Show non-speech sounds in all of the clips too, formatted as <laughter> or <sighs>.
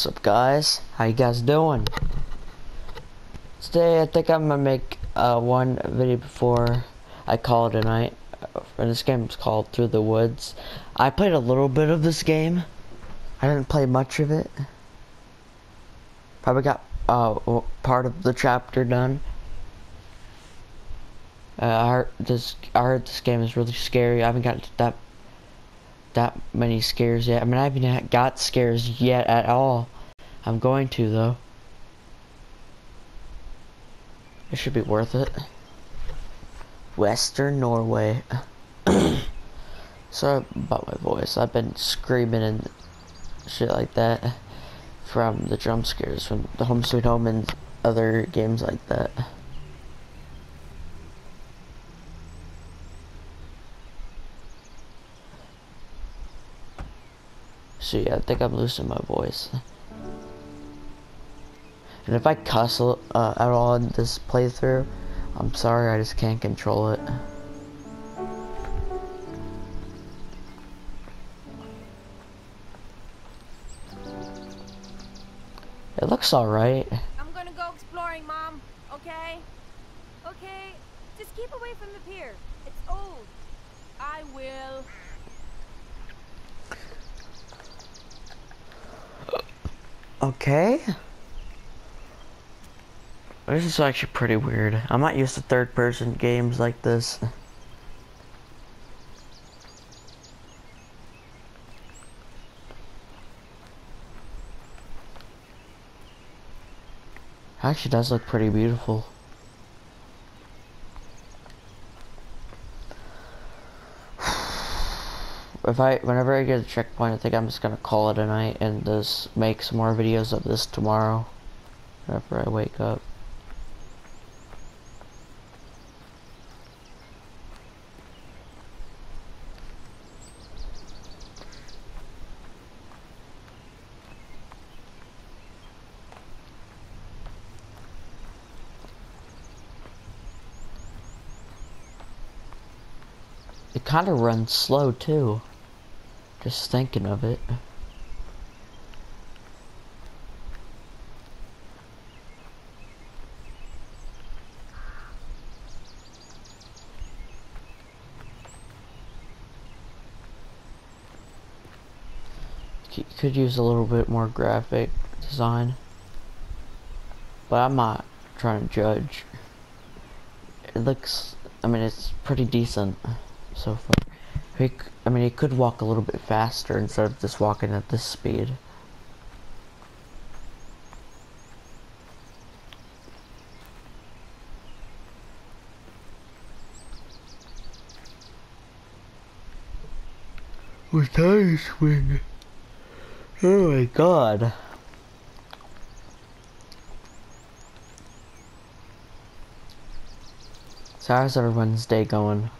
What's up guys? How you guys doing? Today I think I'm gonna make uh, one video before I call it a night. And this game is called Through the Woods. I played a little bit of this game. I didn't play much of it. Probably got uh, part of the chapter done. Uh, I heard this. I heard this game is really scary. I haven't got that that many scares yet. I mean, I haven't got scares yet at all. I'm going to, though. It should be worth it. Western Norway. <coughs> Sorry about my voice. I've been screaming and shit like that from the jump scares from the Home Sweet Home and other games like that. Yeah, I think I'm losing my voice. And if I cuss uh, at all in this playthrough, I'm sorry, I just can't control it. It looks alright. I'm gonna go exploring, Mom. Okay? Okay, just keep away from the pier. It's old. I will. Okay. This is actually pretty weird. I'm not used to third person games like this. Actually does look pretty beautiful. If I, whenever I get a checkpoint, I think I'm just gonna call it a night and just make some more videos of this tomorrow. Whenever I wake up. It kind of runs slow too. Just thinking of it. Could use a little bit more graphic design. But I'm not trying to judge. It looks, I mean, it's pretty decent so far. He, I mean, he could walk a little bit faster instead of just walking at this speed. With tire swing. Oh my god. So how's everyone's day going?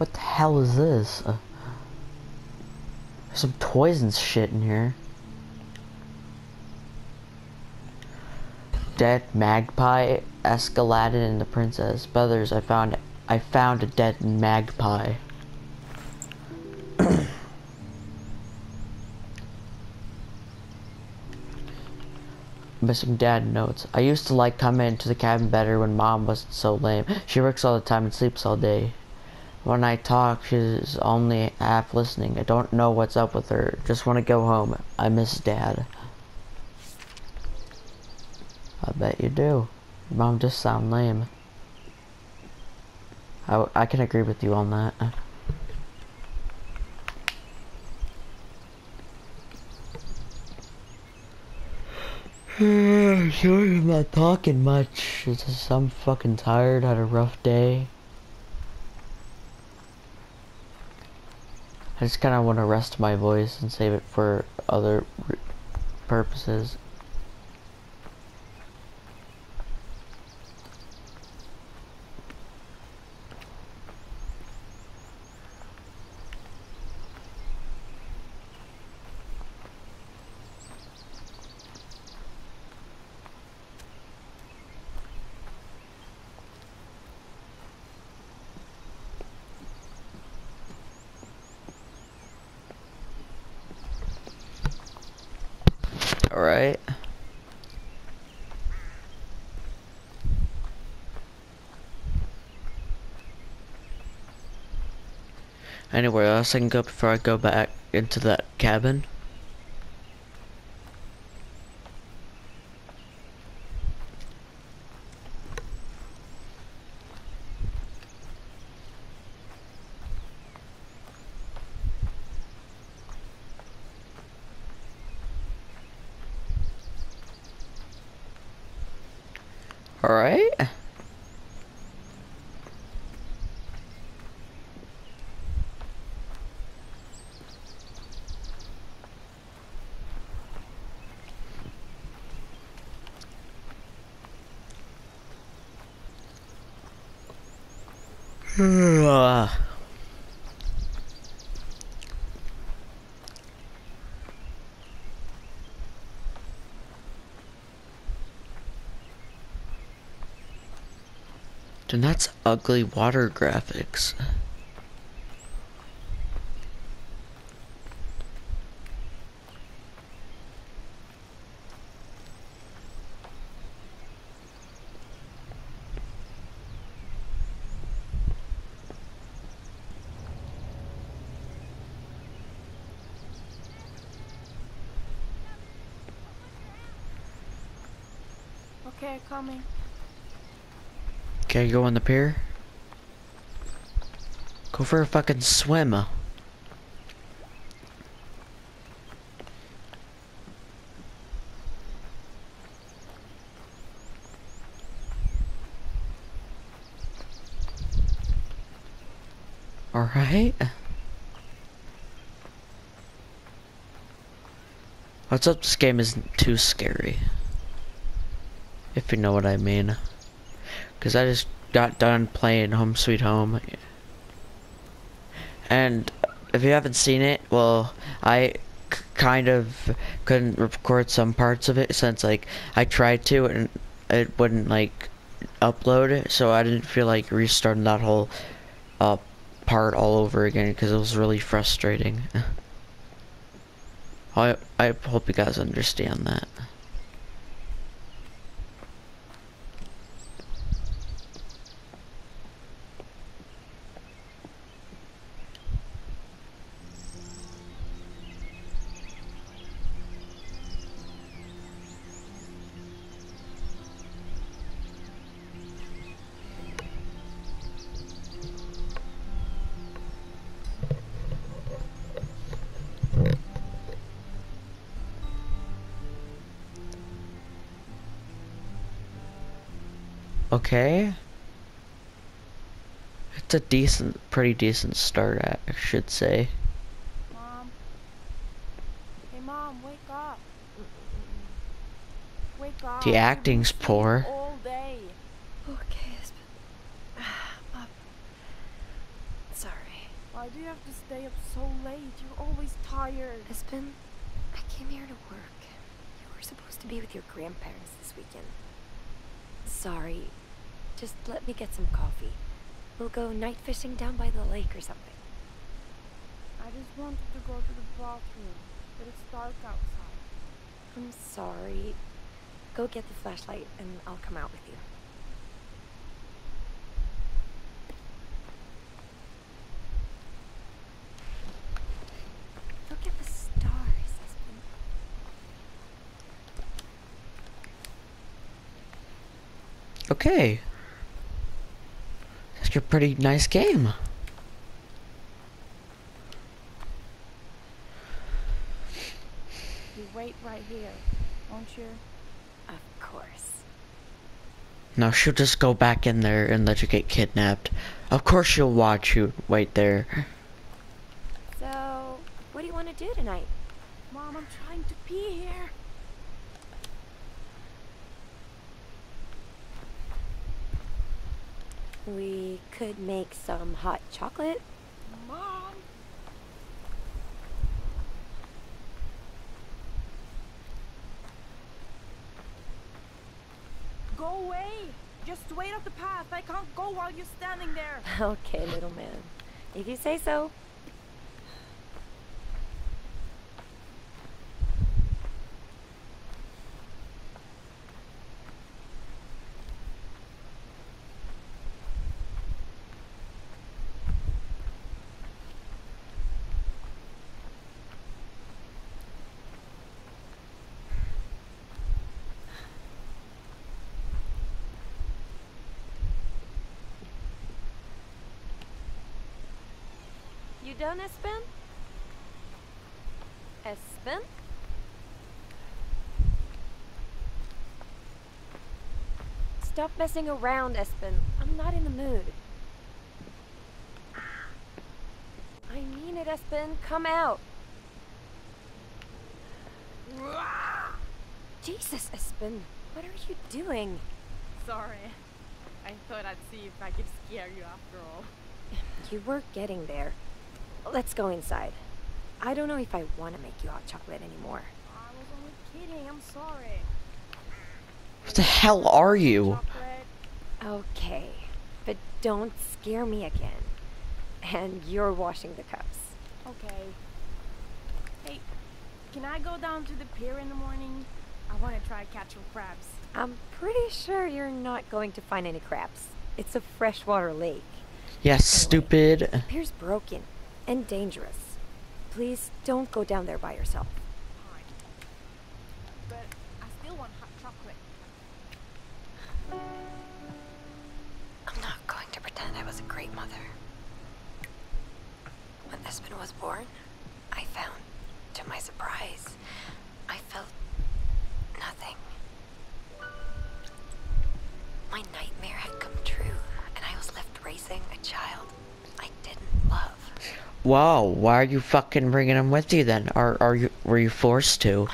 What the hell is this? Uh, there's some toys and shit in here. Dead magpie, Escaladin, and the princess. Brothers, I found I found a dead magpie. <clears throat> Missing dad notes. I used to like coming into the cabin better when mom wasn't so lame. She works all the time and sleeps all day. When I talk, she's only half listening. I don't know what's up with her. Just want to go home. I miss Dad. I bet you do. Your mom just sound lame. I, I can agree with you on that. <sighs> I'm sure you're not talking much. It's just I'm fucking tired, had a rough day. I just kind of want to rest my voice and save it for other purposes. Anywhere else I can go before I go back into that cabin? Alright. <sighs> Then that's ugly water graphics. Okay, coming. Okay, go on the pier. Go for a fucking swim. Alright. What's up this game isn't too scary. If you know what I mean. Because I just got done playing Home Sweet Home. And if you haven't seen it, well, I kind of couldn't record some parts of it since like I tried to and it wouldn't like upload it. So I didn't feel like restarting that whole uh, part all over again because it was really frustrating. <laughs> I, I hope you guys understand that. Okay. It's a decent, pretty decent start, I should say. Mom. Hey, Mom, wake up. Wake up. The acting's poor. All day. Okay, husband. <sighs> Up. Sorry. Why do you have to stay up so late? You're always tired. Husband, I came here to work. You were supposed to be with your grandparents this weekend. Sorry. Just let me get some coffee. We'll go night fishing down by the lake or something. I just wanted to go to the bathroom, but it's dark outside. I'm sorry. Go get the flashlight and I'll come out with you. Look at the stars, husband. Okay. That's a pretty nice game. You wait right here, won't you? Of course. No, she'll just go back in there and let you get kidnapped. Of course she'll watch you wait there. So, what do you want to do tonight? Mom, I'm trying to pee here. We could make some hot chocolate. Mom! Go away! Just wait up the path. I can't go while you're standing there. <laughs> Okay, little man. If you say so. Done, Espen? Espen? Stop messing around, Espen. I'm not in the mood. I mean it, Espen. Come out. Jesus, Espen. What are you doing? Sorry. I thought I'd see if I could scare you after all. You were getting there. Let's go inside. I don't know if I want to make you hot chocolate anymore. I was only kidding. I'm sorry. What the hell are you? Chocolate. Okay, but don't scare me again. And you're washing the cups. Okay. Hey, can I go down to the pier in the morning? I want to try catching crabs. I'm pretty sure you're not going to find any crabs. It's a freshwater lake. Yes, stupid. The pier's broken and dangerous. Please don't go down there by yourself. I'm not going to pretend I was a great mother. When was born, I found, to my surprise, I felt nothing. My nightmare had come true, and I was left raising a child I didn't love. Wow, why are you fucking bringing him with you then? Are are you were you forced to?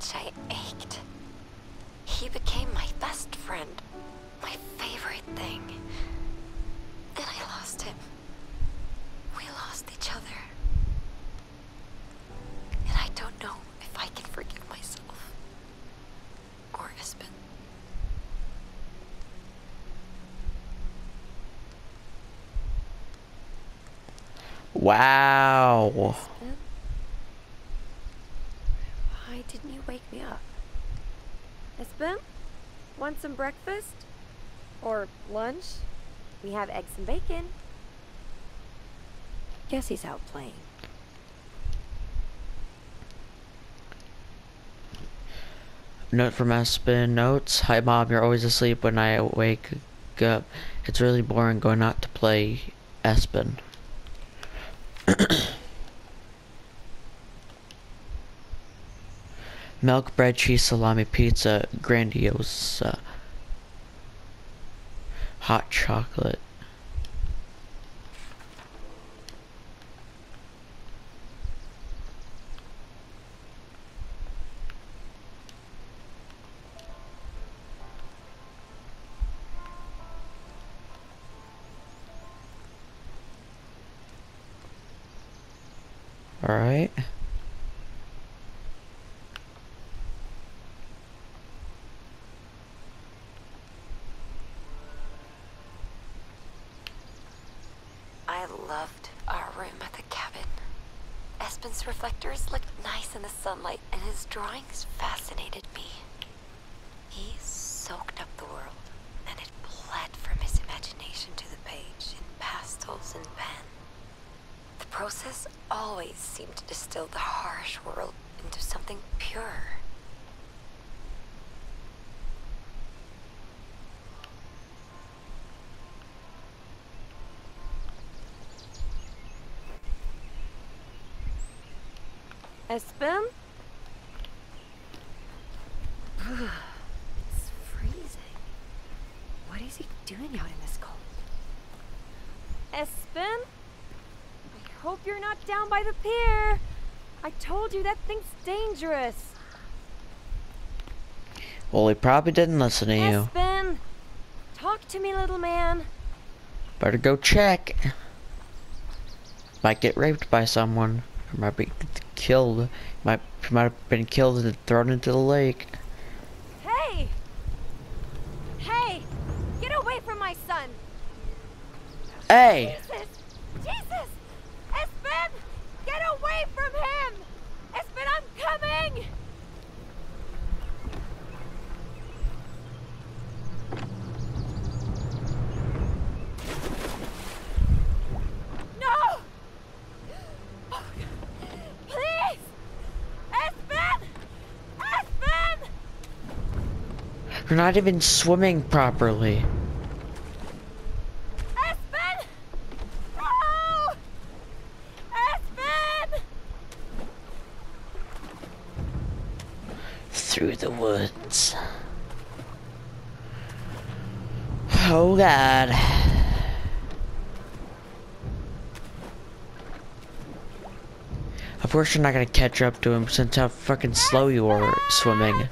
Much I ached. He became my best friend, my favorite thing. Then I lost him. We lost each other. And I don't know if I can forgive myself. Or Espen. Wow. Espen? Why didn't you wake me up? Espen? Want some breakfast? Or lunch? We have eggs and bacon. Guess he's out playing. Note from Aspen notes. Hi mom, you're always asleep when I wake up. It's really boring going out to play Aspen. <clears throat> Milk, bread, cheese, salami, pizza, grandiose. uh, hot chocolate. Alright. I loved our room at the cabin. Espen's reflectors looked nice in the sunlight, and his drawings fascinated me. He soaked up the world, and it bled from his imagination to the page in pastels and pen. The process always seemed to distill the harsh world into something pure. Espen? it's freezing. What is he doing out in this cold? Espen? I hope you're not down by the pier. I told you that thing's dangerous. Well, he probably didn't listen to you. Espen! Talk to me, little man. Better go check. Might get raped by someone. Or might be killed. Might he might have been killed and thrown into the lake. Hey! Hey! Get away from my son! Hey! Jesus! Jesus! Espen! Get away from him! Espen, I'm coming! You're not even swimming properly. Espen! No! Oh! Espen! Through the woods. Oh god. Of course you're not gonna catch up to him since how fucking slow you are swimming.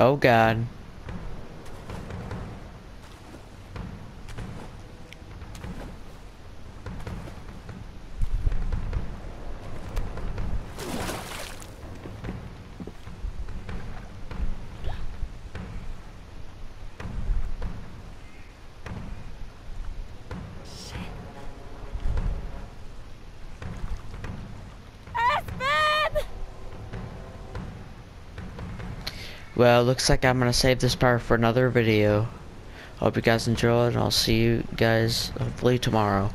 Oh god. Espen! Well, looks like I'm gonna save this part for another video. Hope you guys enjoyed, and I'll see you guys hopefully tomorrow.